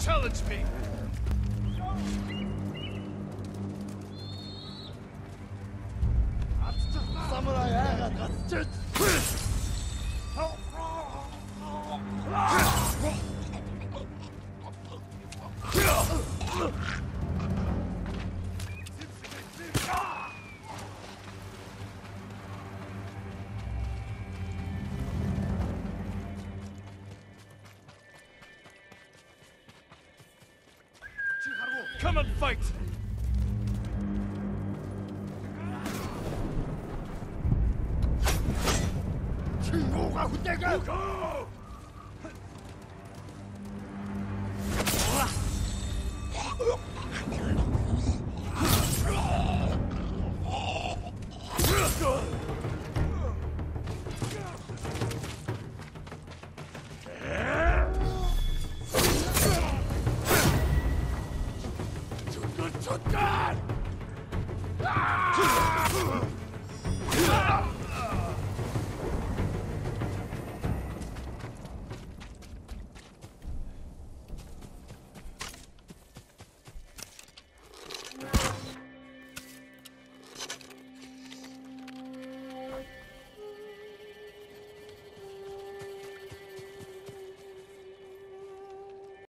challenge me! Samurai Aga Gatsuit! Come and fight! Go! Go! God!